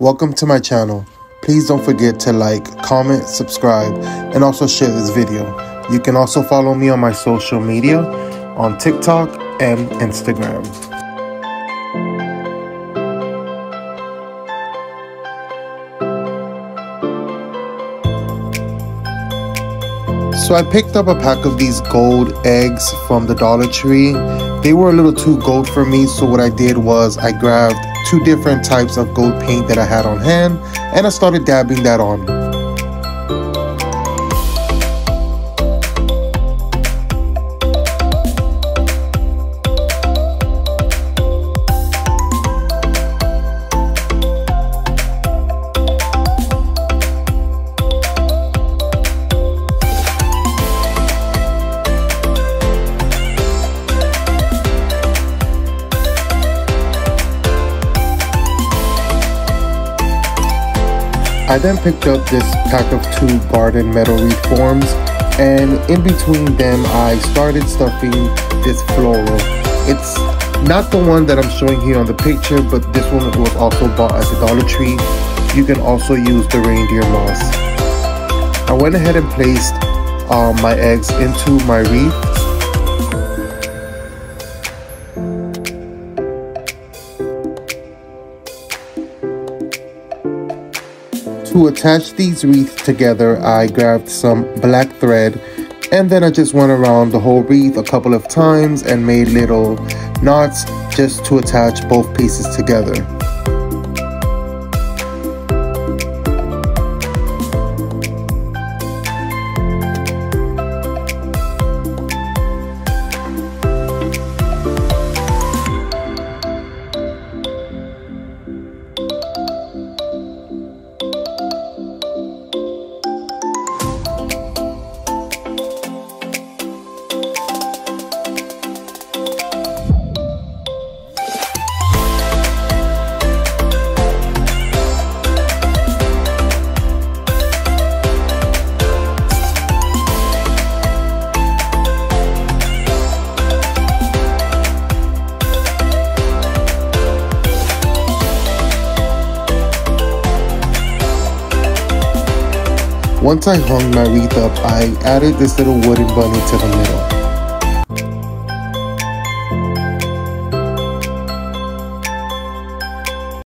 Welcome to my channel. Please don't forget to like, comment, subscribe, and also share this video. You can also follow me on my social media on TikTok and Instagram. So I picked up a pack of these gold eggs from the Dollar Tree. They were a little too gold for me, so what I did was I grabbed two different types of gold paint that I had on hand and I started dabbing that on. I then picked up this pack of two garden metal wreath forms and in between them I started stuffing this floral. It's not the one that I'm showing here on the picture but this one was also bought at the Dollar Tree. You can also use the reindeer moss. I went ahead and placed um, my eggs into my wreath To attach these wreaths together, I grabbed some black thread and then I just went around the whole wreath a couple of times and made little knots just to attach both pieces together. Once I hung my wreath up, I added this little wooden bunny to the middle.